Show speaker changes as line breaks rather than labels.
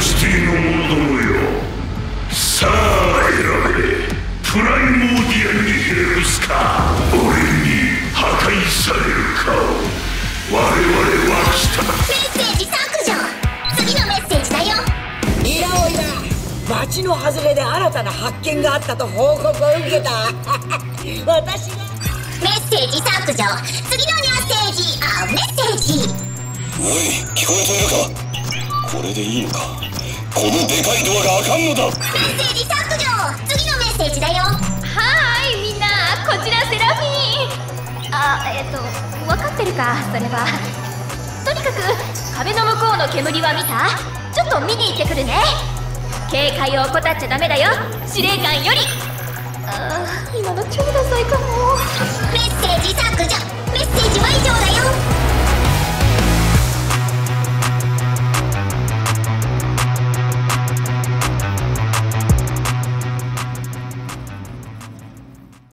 ンシティの者どもよさあ選べプライモーディアにヘルスか。俺に破壊されるか。我々はしたメッ
セージ削除。次のメッセージだよ。
ニラオイだ町の外れで新たな発見があったと報告を受けた。私が。
メッセージ削除。次のニャーステージ。あメッセージ。
おい聞こえているか？これでいいのか？このでかいドアがあかんのだ！メッ
セージ削除。次のメッセージだよ。は
ーいみんなこちらセラフィー。あえっ、と分かってるかそれは。とにかく壁の向こうの煙は見た？ちょっと見に行ってくるね。警戒を怠っちゃダメだよ。司令官より。あー今の超ダサいかも